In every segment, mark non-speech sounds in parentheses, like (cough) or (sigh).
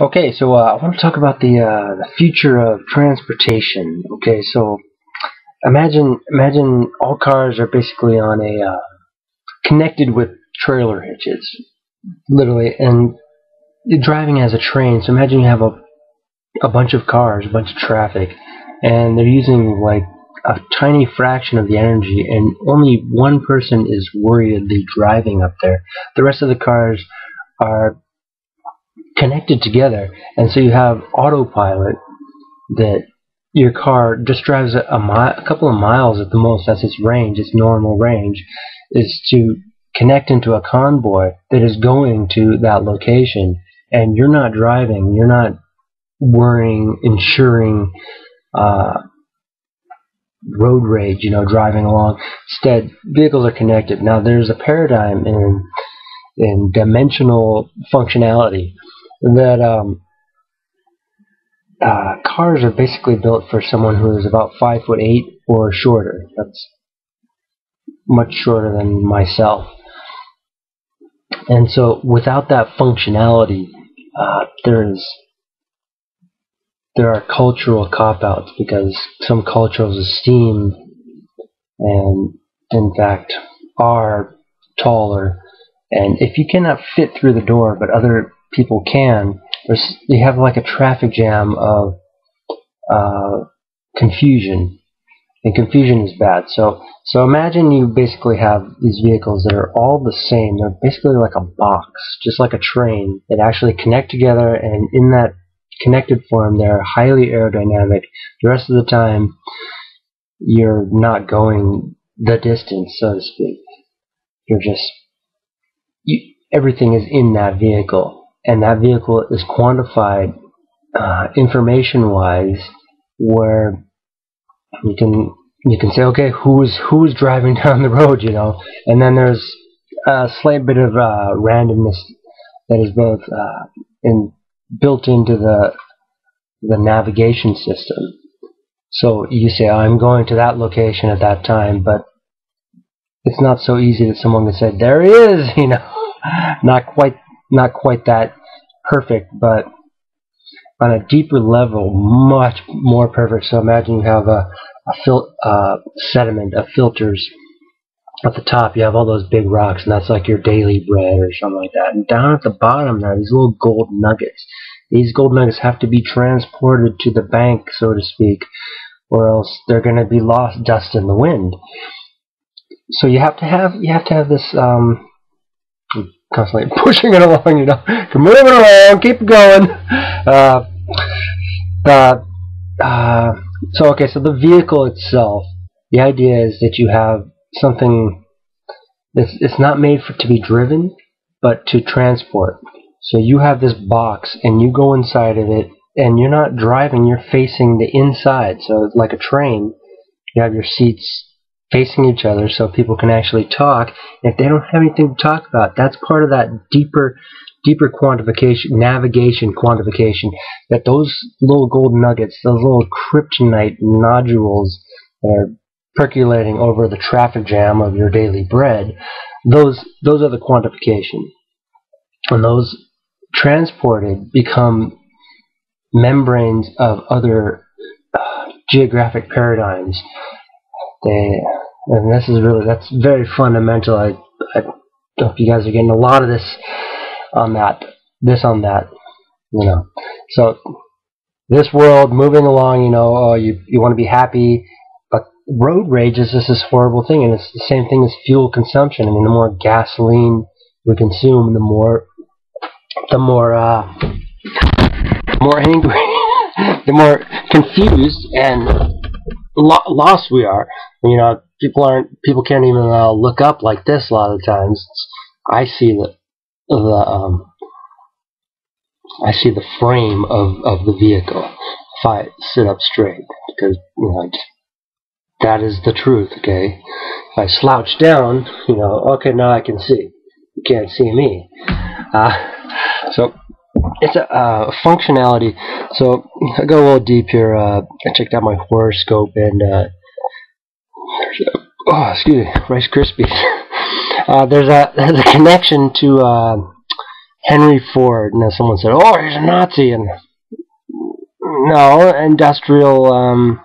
Okay, so uh, I want to talk about the uh, the future of transportation. Okay, so imagine imagine all cars are basically on a uh, connected with trailer hitches, literally, and driving as a train. So imagine you have a a bunch of cars, a bunch of traffic, and they're using like a tiny fraction of the energy, and only one person is worriedly driving up there. The rest of the cars are connected together, and so you have autopilot that your car just drives a, a, mi- a couple of miles at the most. That's its range, its normal range, is to connect into a convoy that is going to that location, and you're not driving. You're not worrying, ensuring. Uh, road rage, you know, driving along. Instead, vehicles are connected. Now, there's a paradigm in in dimensional functionality that um, uh, cars are basically built for someone who is about five foot eight or shorter. That's much shorter than myself. And so, without that functionality, uh, there's there are cultural cop outs because some cultures esteem and in fact are taller and if you cannot fit through the door but other people can there's you have like a traffic jam of uh, confusion. And confusion is bad. So so imagine you basically have these vehicles that are all the same. They're basically like a box just like a train. That actually connect together and in that connected form, they're highly aerodynamic. The rest of the time, you're not going the distance, so to speak. You're just you, everything is in that vehicle, and that vehicle is quantified uh, information-wise, where you can you can say, okay, who's who's driving (laughs) down the road, you know, and then there's a slight bit of uh, randomness that is both uh, in built into the the navigation system. So you say, I'm going to that location at that time, but it's not so easy that someone can say, there he is, (laughs) you know. not quite not quite that perfect, but on a deeper level, much more perfect. So imagine you have a, a fil uh, sediment of filters at the top. You have all those big rocks, and that's like your daily bread or something like that. And down at the bottom there, are these little gold nuggets. These gold nuggets have to be transported to the bank, so to speak, or else they're going to be lost dust in the wind. So you have to have you have to have this um, constantly (laughs) pushing it along. You know, moving along, keep going. Uh, uh, uh, so okay, so the vehicle itself, the idea is that you have something that's it's not made for to be driven, but to transport. So you have this box and you go inside of it and you're not driving, you're facing the inside. So like a train, you have your seats facing each other so people can actually talk. if they don't have anything to talk about, that's part of that deeper deeper quantification, navigation quantification, that those little gold nuggets, those little kryptonite nodules that are percolating over the traffic jam of your daily bread, those those are the quantification. And those transported become membranes of other uh, geographic paradigms. They, and this is really that's very fundamental. I, I hope you guys are getting a lot of this on that, this on that, you know. So this world moving along, you know, oh, you you want to be happy, but road rage is just this horrible thing, and it's the same thing as fuel consumption. I mean, the more gasoline we consume, the more the more uh, more angry, (laughs) the more confused and lo lost we are. You know, people aren't people can't even uh, look up like this a lot of times. I see the the um, I see the frame of of the vehicle if I sit up straight because you know that is the truth. Okay, if I slouch down, you know, okay, now I can see. You can't see me. Uh, so it's a uh, functionality. So I go a little deep here. Uh, I checked out my horoscope and uh, oh excuse me Rice Krispies. (laughs) Uh, there's a there's a connection to uh, Henry Ford. Now someone said, "Oh, he's a Nazi," and no, industrial um,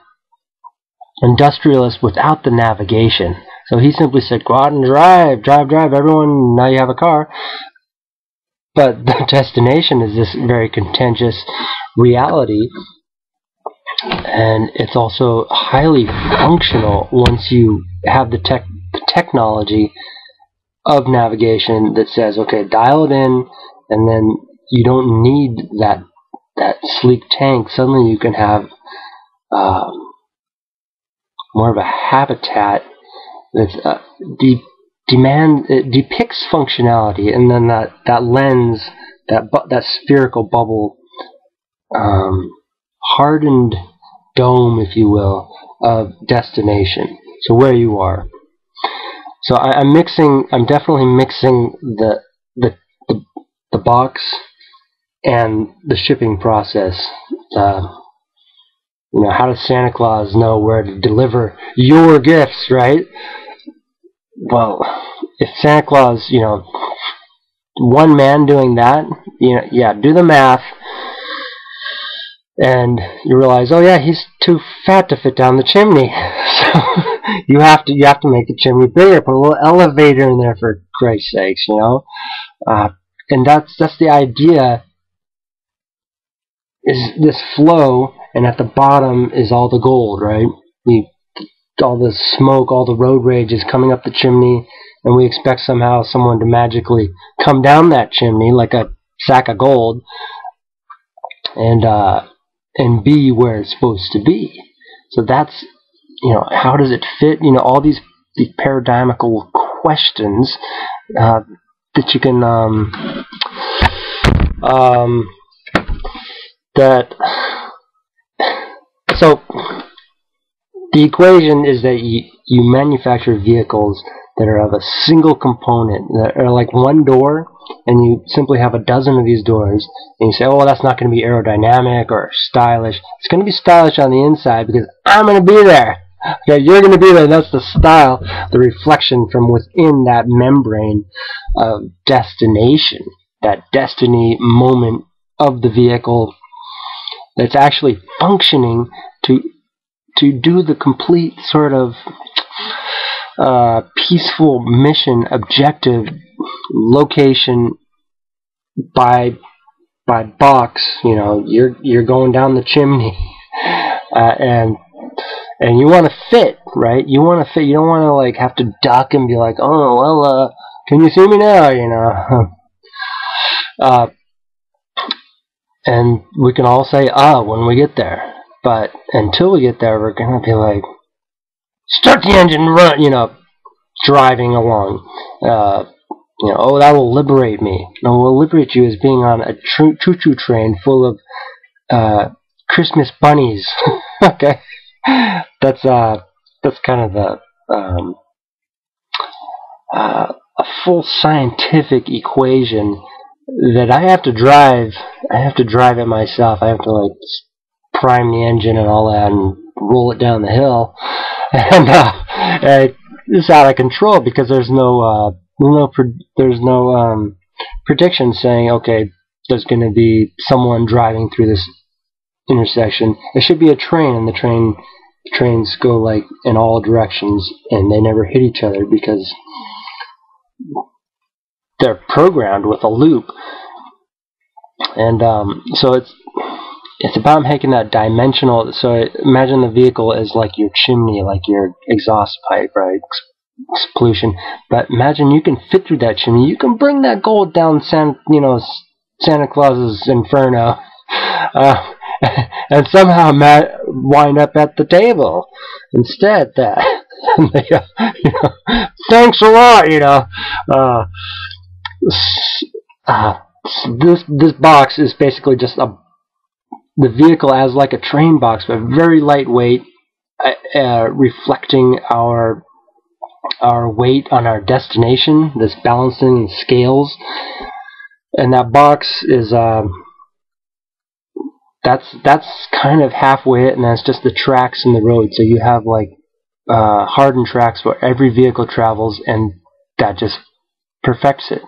industrialist without the navigation. So he simply said, "Go out and drive, drive, drive, everyone. Now you have a car." But the (laughs) destination is this very contentious reality, and it's also highly functional once you have the tech the technology of navigation that says, okay, dial it in, and then you don't need that that sleek tank. Suddenly, you can have um, more of a habitat that's uh, de- demand it depicts functionality, and then that that lens, that bu- that spherical bubble, um, hardened dome, if you will, of destination. So where you are. So I, am mixing. I'm definitely mixing the, the the the box and the shipping process. Uh, you know, how does Santa Claus know where to deliver your gifts, right? Well, if Santa Claus, you know, one man doing that, you know, yeah, do the math, and you realize, oh yeah, he's too fat to fit down the chimney. (laughs) So you have to you have to make the chimney bigger. Put a little elevator in there for Christ's sakes, you know. Uh, and that's that's the idea. Is this flow, and at the bottom is all the gold, right? We all the smoke, all the road rage is coming up the chimney, and we expect somehow someone to magically come down that chimney like a sack of gold, and uh, and be where it's supposed to be. So that's you know, how does it fit? You know, all these, these paradigmical questions uh, that you can um, um, that (sighs) so the equation is that you, you manufacture vehicles that are of a single component that are like one door and you simply have a dozen of these doors and you say oh well that's not going to be aerodynamic or stylish it's going to be stylish on the inside because I'm going to be there Okay, you're going to be there. That's the style, the reflection from within that membrane of destination, that destiny moment of the vehicle that's actually functioning to to do the complete sort of uh, peaceful mission objective location by by box. You know, you're you're going down the chimney, (laughs) uh, and and you want to fit, right? You want to fit. You don't want to like have to duck and be like, oh well, uh, can you see me now? You know. (laughs) uh, and we can all say ah when we get there, but until we get there, we're gonna be like, start the engine, run. You know, driving along. Uh, you know, oh, that will liberate me. No, will liberate you as being on a choo-choo train full of uh, Christmas bunnies. (laughs) okay that's uh that's kind of the um, uh, a full scientific equation that I have to drive. I have to drive it myself. I have to like prime the engine and all that and roll it down the hill, (laughs) and uh, it's out of control because there's no uh, no there's no um, prediction saying okay there's going to be someone driving through this intersection. It should be a train, and the train trains go like in all directions, and they never hit each other because they're programmed with a loop. And um, so it's it's about making that dimensional. So imagine the vehicle is like your chimney, like your exhaust pipe, right? pollution. But imagine you can fit through that chimney. You can bring that gold down San, you know, Santa Claus's inferno. (laughs) Uh, (laughs) and somehow Matt wind up at the table instead. That (laughs) thanks a lot, you know. Uh, uh, this this box is basically just a the vehicle as like a train box, but very lightweight, uh, uh, reflecting our our weight on our destination. This balancing scales, and that box is. Uh, that's that's kind of halfway it, and that's just the tracks in the road. So you have like uh, hardened tracks where every vehicle travels, and that just perfects it.